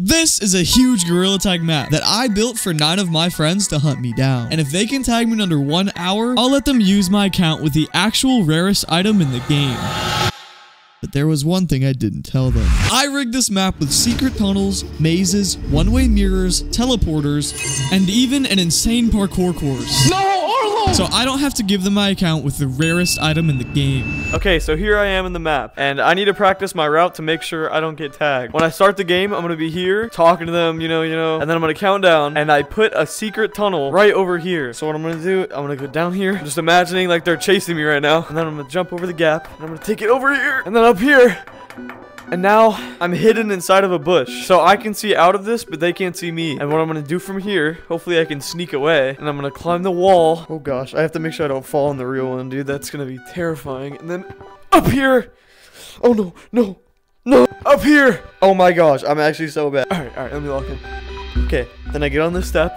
This is a huge gorilla tag map that I built for nine of my friends to hunt me down. And if they can tag me in under one hour, I'll let them use my account with the actual rarest item in the game. But there was one thing I didn't tell them. I rigged this map with secret tunnels, mazes, one-way mirrors, teleporters, and even an insane parkour course. No, Arlo! So I don't have to give them my account with the rarest item in the game. Okay, so here I am in the map, and I need to practice my route to make sure I don't get tagged. When I start the game, I'm gonna be here, talking to them, you know, you know, and then I'm gonna count down, and I put a secret tunnel right over here. So what I'm gonna do, I'm gonna go down here, just imagining like they're chasing me right now, and then I'm gonna jump over the gap, and I'm gonna take it over here, and then up here, and now I'm hidden inside of a bush. So I can see out of this, but they can't see me. And what I'm to do from here, hopefully I can sneak away. And I'm to climb the wall. Oh gosh, I have to make sure I don't fall on the real one, dude. That's to be terrifying. And then up here. Oh no, no, no. Up here. Oh my gosh, I'm actually so bad. All right, all right, let me lock in. Okay, then I get on this step.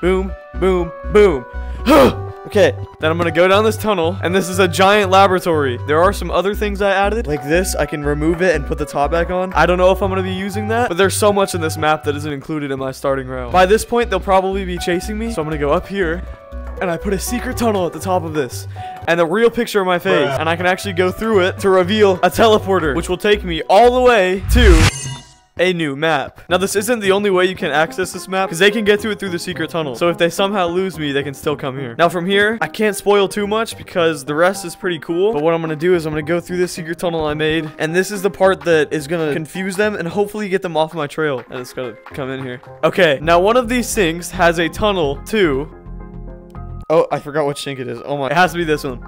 Boom, boom, boom. Okay, then I'm gonna go down this tunnel, and this is a giant laboratory. There are some other things I added, like this. I can remove it and put the top back on. I don't know if I'm gonna be using that, but there's so much in this map that isn't included in my starting round. By this point, they'll probably be chasing me, so I'm gonna go up here, and I put a secret tunnel at the top of this and a real picture of my face and I can actually go through it to reveal a teleporter which will take me all the way to a new map. Now, this isn't the only way you can access this map, because they can get to it through the secret tunnel. So if they somehow lose me, they can still come here. Now, from here, I can't spoil too much, because the rest is pretty cool. But what I'm going to do is I'm going to go through this secret tunnel I made, and this is the part that is going to confuse them and hopefully get them off my trail. And it's going to come in here. Okay, now one of these things has a tunnel, too. Oh, I forgot what sink it is. Oh my, it has to be this one.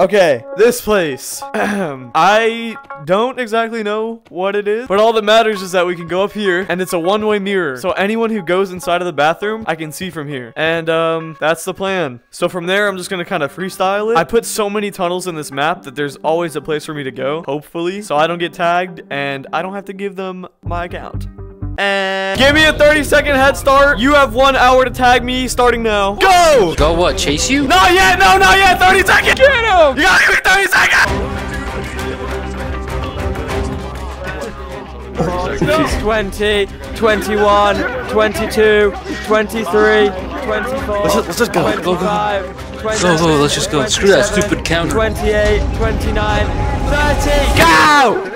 Okay, this place. I don't exactly know what it is, but all that matters is that we can go up here and it's a one-way mirror. So anyone who goes inside of the bathroom, I can see from here. And um, that's the plan. So from there, I'm just gonna kind of freestyle it. I put so many tunnels in this map that there's always a place for me to go, hopefully. So I don't get tagged and I don't have to give them my account. And give me a 30 second head start. You have one hour to tag me starting now. Go! Go what? Chase you? Not yet. No, not yet. 30 seconds. Get him. You gotta give me 30 seconds. 20, 21, 22, 23, 24, Let's just, let's just go. Go, go, go. Go, go, let's just go. Screw that stupid counter. 28, 29, 30, go!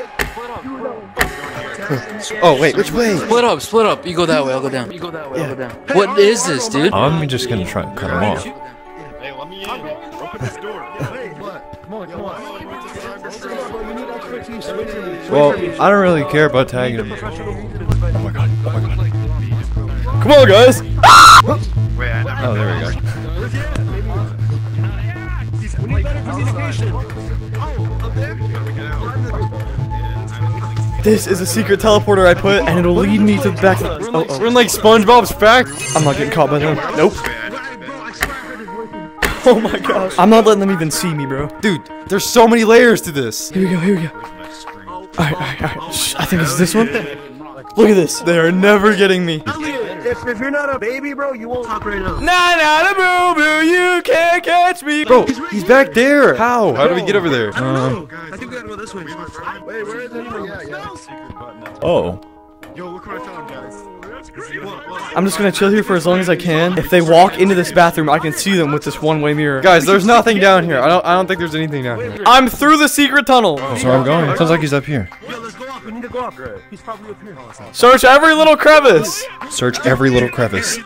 Oh, wait, which way? Split up, split up. You go that way, I'll go down. You go that way, I'll go down. What is this, dude? I'm just gonna try and cut him off. Well, I don't really care about tagging him. Oh my god, oh my god. Come on, guys. Oh, there we go. This is a secret teleporter I put, and it'll lead me to the back. Oh, oh. We're in like SpongeBob's back. I'm not getting caught by them. Nope. Oh my gosh. I'm not letting them even see me, bro. Dude, there's so many layers to this. Here we go, here we go. Alright, alright, alright. Shh, I think it's this one. Look at this. They are never getting me. If, if you're not a baby, bro, you won't talk right now. Nah, nah, the boo boo, you can't catch me. Bro, he's back there. How? How do we get over there? Um, I think we gotta go this way. Wait, where is it? Yeah, yeah. oh. Yo, look what I found, guys. I'm just gonna chill here for as long as I can. If they walk into this bathroom, I can see them with this one-way mirror. Guys, there's nothing down here. I don't. I don't think there's anything down here. I'm through the secret tunnel. That's where I'm going. Sounds like he's up here. Yo, let's go up. We need to go up. He's probably up here. Search every little crevice. Search every little crevice.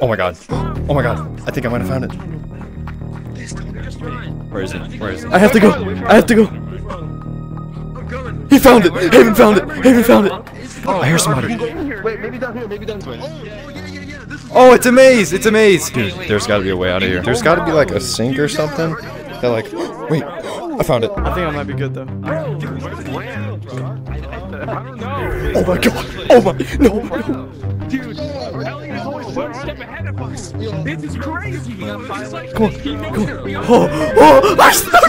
Oh my god. Oh my god. I think I might have found it. Where is it? Where is it? I have to go. I have to go. He found it. Haven found it. Haven found it. Oh, I hear somebody. Wait, maybe down here. Maybe down here. Oh, it's a maze. It's a maze. Dude, there's got to be a way out of here. There's got to be like a sink or something. That like. Wait. I found it. I think I might be good though. Oh my god. Oh my. No. no. Come on. Come on. Oh. Oh. I stuck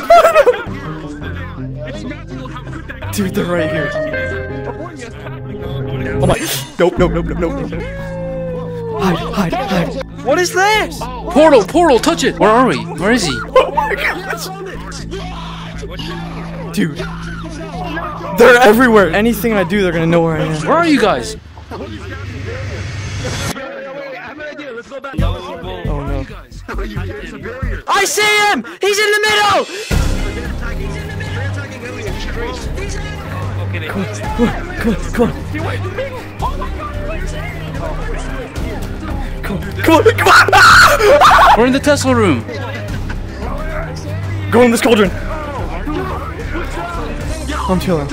Dude, they're right here. Oh my. Nope, nope, nope, nope, nope. nope. Hide, hide, hide. What is this? Portal, portal, touch it. Where are we? Where is he? Oh my oh gosh. Dude. They're everywhere. Anything I do, they're gonna know where I am. Where are you guys? I see him! He's in the middle! Come on, come on. Come on, come on, come on! We're in the Tesla room. Go in this cauldron. I'm chilling.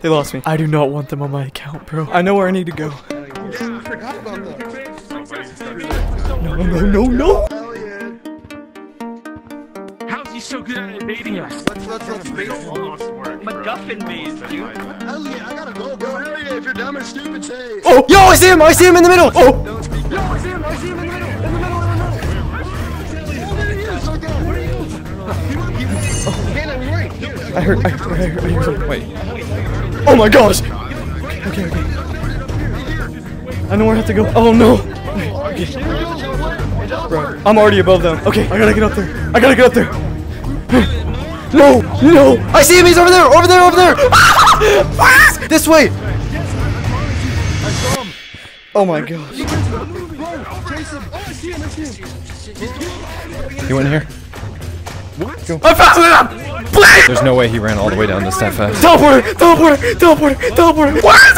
They lost me. I do not want them on my account, bro. I know where I need to go. No, no, no, no. So good at evading us? Let's, let's, let's make it MacGuffin maze, dude. Hell yeah, I gotta go, bro. Hell yeah, if you're dumb or stupid, say. Oh, yo, I see him. I see him in the middle. Oh, Yo, I see him, I see him in the middle. In the middle, in the middle. Oh, there he is, right there. Where are you? He went, he went. Cannon, right. I heard, I heard, I heard, I heard something. Wait. Oh my gosh. Okay, okay. I know where I have to go. Oh no. Okay. Bro, I'm already above them. Okay, I gotta get up there. I gotta get up there. No, no. I see him. He's over there. Over there. Over there. Ah! This way. Oh my gosh. He went here. I found him. Please. There's no way he ran all the way down this that fast. Teleporter! Teleporter! Teleporter! Teleporter! Where is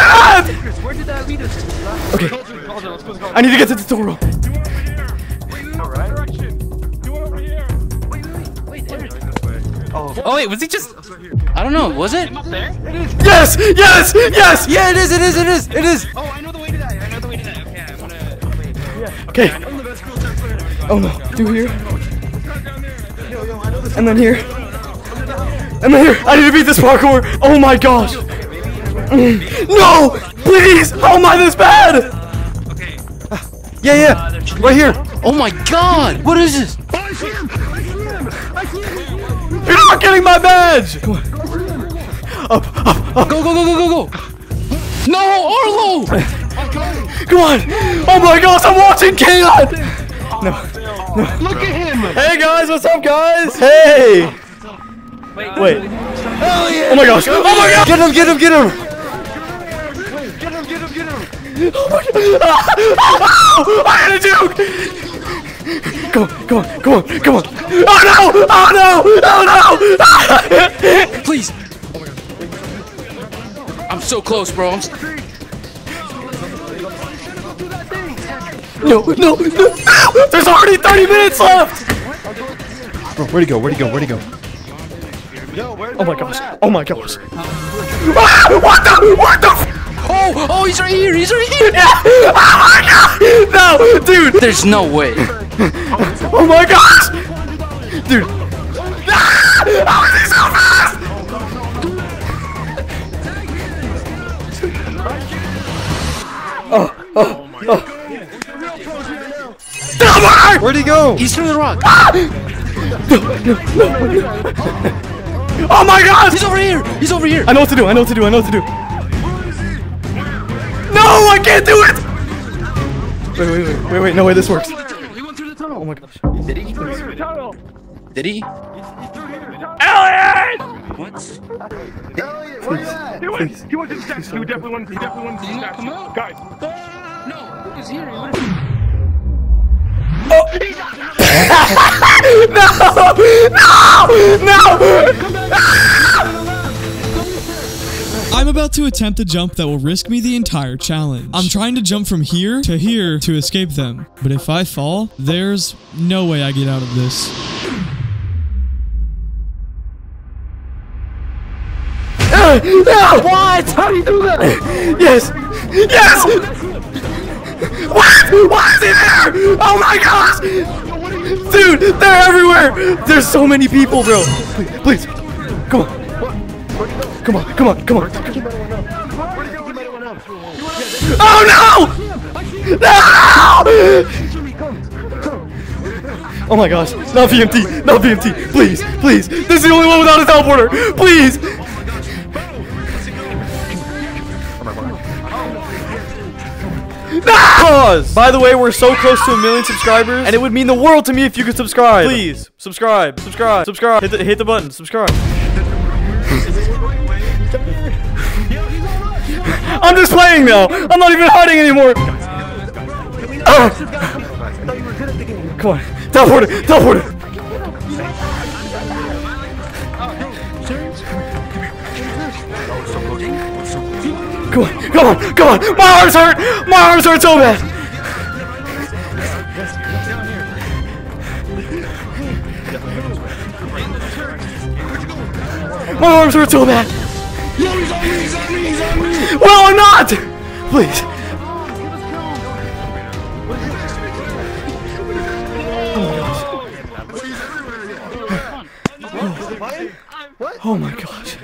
it? Where did that lead us? Okay. I need to get to the tutorial. Oh wait, was he just? I don't know. Was it? Yes! Yes! Yes! Yeah, it is! It is! It is! It is! Oh, I know the way to that. I know the way to that. Okay, I'm gonna. Okay. Oh no. Do here. And then here. And then here. I need to beat this parkour. Oh my gosh. No! Please! How am I this bad? Okay. Yeah, yeah. Uh, right here. Oh my God! What is this? You're not getting my badge! Come on. Up, up, up. Go go go go go go! No, Arlo! Come on! Oh my gosh, I'm watching Kaylin! No, no. Look at him! Hey guys, what's up, guys? Hey! Wait. Oh my gosh! Oh my god! Get him! Get him! Get him! Get him! Get him! Get him! Oh my god! I had a juke! Come on! Come on! Come on! Come on! Oh no! Oh no! Oh no! Please. I'm so close, bro. I'm No! No! No! There's already 30 minutes left! Bro, where'd he go? Where'd he go? Where'd he go? Oh my gosh! Oh my gosh! Ah, what the? What the? Oh, oh, he's right here. He's right here. Oh my god! No, dude! There's no way. Oh my gosh! Dude! Ah! How is he so fast? Oh, oh, oh. Where'd he go? He's through the rock. Oh my god! He's over here. He's over here. I know what to do. I know what to do. I know what to do. No, I can't do it. Wait, wait, wait, wait, wait. No way, this works. He went through the tunnel. Oh Oh my gosh. Did he? Through the tunnel. Did he? Elliot! What? Elliot, where you at? He went. He went to the. He definitely went. He definitely went to the come out? Guys. No, he's here. Oh! I'm about to attempt a jump that will risk me the entire challenge. I'm trying to jump from here to here to escape them. But if I fall, there's no way I get out of this. No! What? How do you do that? Yes! Yes! What? Why is he there? Oh my gosh! Dude, they're everywhere! There's so many people, bro. Please. Come on. Come on, come on, come on. Oh no! No! Oh my gosh, not VMT, not VMT, please, please. This is the only one without a teleporter, please. Pause. By the way, we're so close to a million subscribers, and it would mean the world to me if you could subscribe. Please, subscribe, subscribe, subscribe. Hit the, hit the button, subscribe. I'm just playing now. I'm not even hiding anymore. Ah! Come on. Teleport it. Teleport it. Come on, come on, come on! My arms hurt! My arms hurt so bad! My arms hurt so bad! Well, I'm not! Please. Oh my gosh.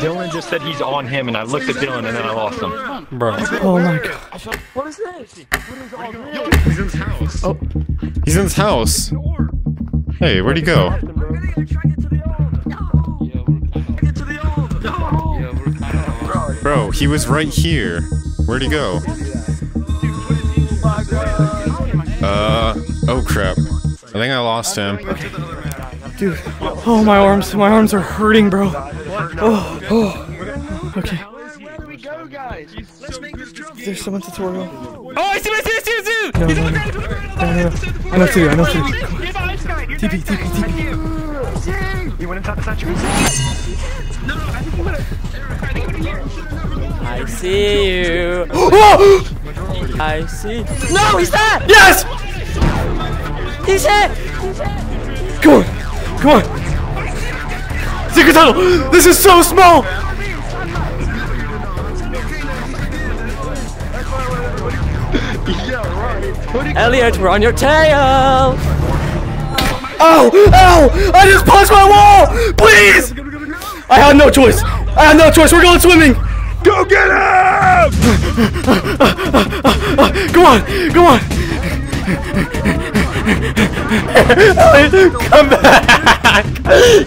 Dylan just said he's on him, and I looked at Dylan, and then I lost him. Bro, Oh my gosh. What is this? He's in his house. Oh. He's in his house. Hey, where'd he go? Bro, he was right here. Where'd he go? Uh, oh crap. I think I lost him. Dude. Oh, my arms. My arms are hurting, bro. Oh, oh. Okay. Where do we go, guys? Let's make this jump. There's someone tutorial. Oh, I see, I see, I see, I see. No, no, no. No, no, no. I know two. I know two. Here's the ice guy. Here's TP, TP. TP. He went inside the statue. No, no, I think he went. I think went here. I see you. I see. No, he's dead. Yes! He's hit. Come on! Come on! Secret tunnel! This is so small! Elliot, we're on your tail. Ow! Ow! I just punched my wall! Please! I had no choice! I had no choice! We're going swimming! Go get him! Come on! Come on! Elliot, Come back!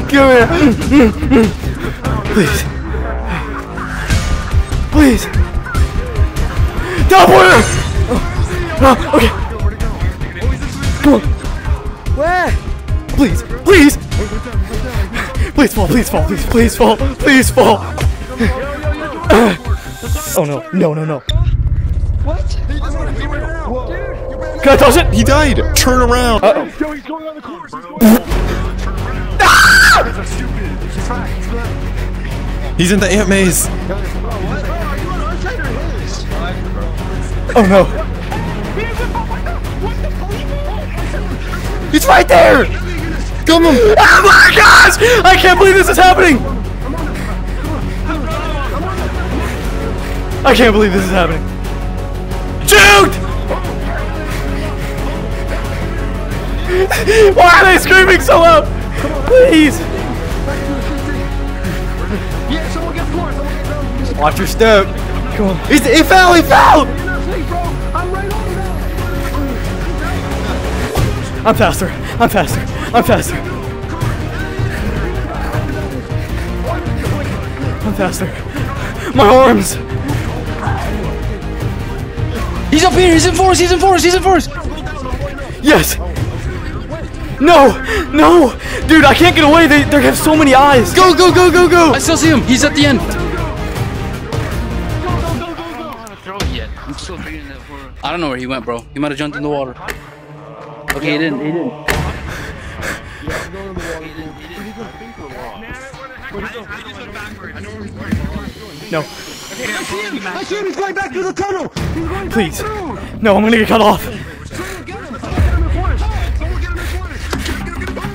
Come here! Please. Please! Teleporter! Oh, ah, okay. Come on. Where? Please, please! Please fall, please fall, please, please fall, please fall! Oh no, no, no, no. What? Can I touch it? He died! Turn around! Yo, he's going on the course. He's in the ant maze! Oh no. He's right there! Come on! Oh my gosh! I can't believe this is happening! I can't believe this is happening. Shoot! Why are they screaming so loud? Please! Watch your step. Come on. He's, he fell! He fell! I'm faster. I'm faster. I'm faster. I'm faster. My arms. He's up here. He's in force. He's in force. He's in force. Yes. No. No. Dude, I can't get away. They, they have so many eyes. Go, go, go, go, go. I still see him. He's at the end. I don't know where he went, bro. He might have jumped in the water. Okay, he didn't. He didn't. No. I see him. I see him. He's going back to the tunnel. He's going Please. back through. No, I'm gonna get cut off. Someone get him. Someone get him in forest. Someone get him in forest. Get him, get him, get him.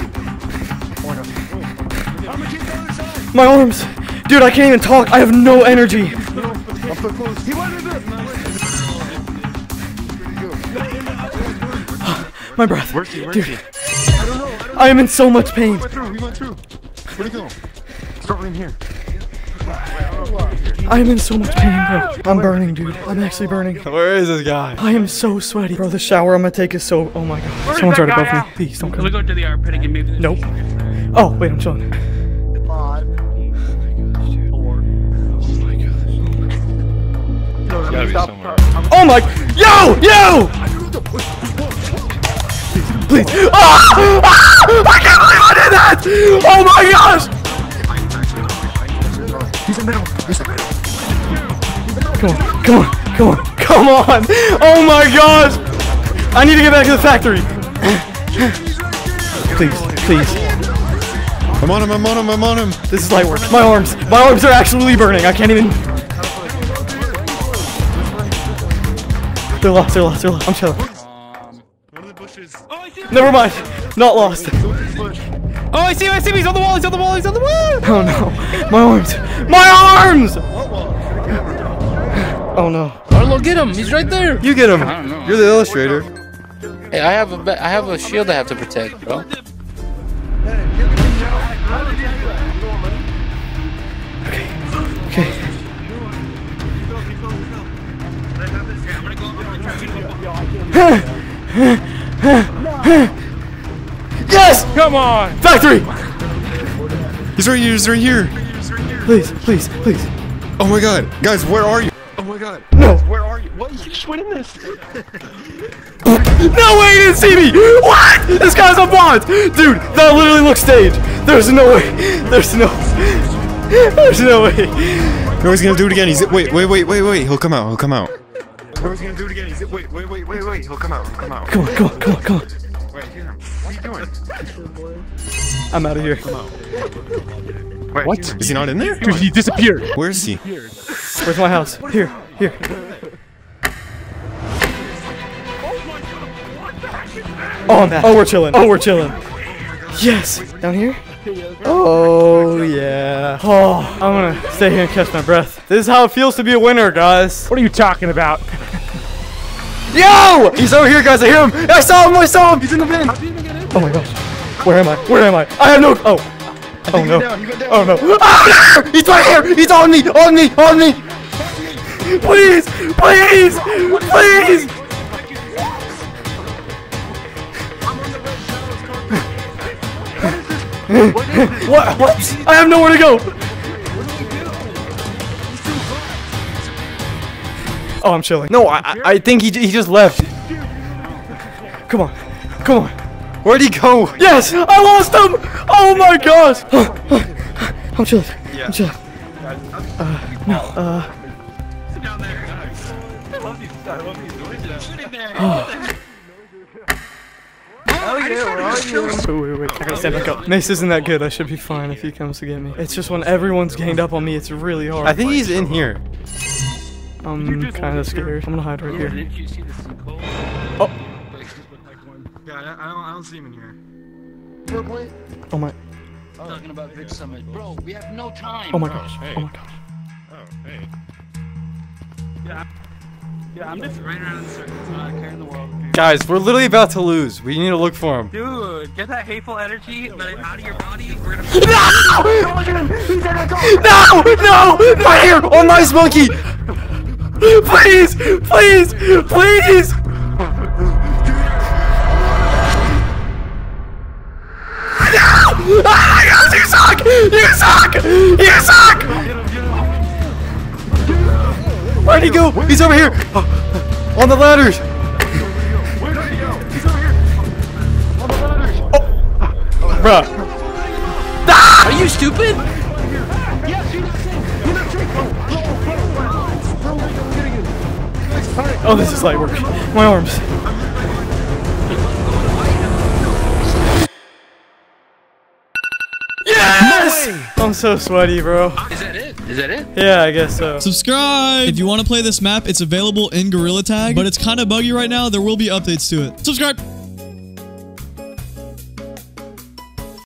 I'm gonna keep the other side. My arms. Dude, I can't even talk. I have no energy. I'm so close. He went in this. My breath. Where's he? Where's he? I don't know. I don't know. I am in so much pain. He went through. He went through. Where'd he go? It's probably in here. I am in so much pain, bro. I'm burning, dude. I'm actually burning. Where is this guy? I am so sweaty. Bro, the shower I'm gonna take is so. Oh my god. Where's Someone's that right guy above me. Please don't Can we come. go to the art pit again? Maybe. Nope. Oh, wait, I'm chilling. Gotta be somewhere. Oh my. Yo! Yo! Please. Ah! Ah! I can't believe I did that! Oh my gosh! He's in the middle. He's in the middle. come on, come on, come on, come on! Oh my gosh! I need to get back to the factory. Please, please. I'm on him, I'm on him, I'm on him. This is light work. My arms, my arms are actually burning. I can't even. They're lost. They're lost. They're lost. I'm chilling. Never mind. Not lost. Oh, I see him. I see him. He's on the wall. He's on the wall. He's on the wall. Oh no. My arms. My arms. Oh no. Arlo, get him. He's right there. You get him. I don't know. You're the illustrator. Hey, I have a ba- I have a shield I have to protect, bro. Okay. Yes! Come on! Factory! He's right here, he's right here. Please, please, please. Oh my god. Guys, where are you? Oh my god. No. Where are you? What? You just went in this. No way he didn't see me! What? This guy's a bot! Dude, that literally looks staged. There's no way. There's no. There's no way. No, he's gonna do it again. He's wait, wait, wait, wait, wait. He'll come out. He'll come out. No, he's gonna do it again. He's wait, wait, wait, wait, wait. He'll come out. He'll come out. Come on, come on, come on, come on. Wait, hear. What are you doing? I'm out of here. Wait, What? hear. Is he not in there? Dude, he disappeared. Where is he? Where's my house? Here, here. Oh, I'm oh, back. Oh, we're chilling. Oh, we're chilling. Yes. Down here? Oh, yeah. Oh, I'm gonna stay here and catch my breath. This is how it feels to be a winner, guys. What are you talking about? Yo! He's over here, guys. I hear him. I saw him. I saw him. He's in the bin. Oh my gosh. Where am I? Where am I? I have no. Oh. Oh no. Oh no. Ah! He's right here. He's on me. On me. On me. Please. Please. Please. What? What? I have nowhere to go. Oh, I'm chilling. No, I, I- I think he, he just left. Come on. Come on. Where'd he go? Yes! I lost him! Oh my gosh! I'm chilling. I'm chilling. Uh, uh, uh, wait, wait, wait. I gotta stand back up. Mace isn't that good. I should be fine if he comes to get me. It's just when everyone's ganged up on me, it's really hard. I think he's in here. I'm kind of scared. I'm gonna hide right here. Did you see the sinkhole? Oh. Yeah, I, I don't, I don't see him in here. Oh my. Talking about Vic Summit, bro. We have no time. Oh my gosh. Oh my gosh. Yeah, I'm just right around the circle. Not a the world. Guys, we're literally about to lose. We need to look for him. Dude, get that hateful energy out of your body. We're gonna. No! No! No! Not here! Oh, nice monkey! Please! Please! Please! No! Ah, yes, you suck! You suck! You suck! Where'd he go? He's over here! On the ladders! Where'd he go? He's over here, on the ladders. Oh, bruh. Are you stupid? Oh, this is light work. My arms. Yes! I'm so sweaty, bro. Is that it? Is that it? Yeah, I guess so. Subscribe! If you want to play this map, it's available in Gorilla Tag, but it's kind of buggy right now. There will be updates to it. Subscribe!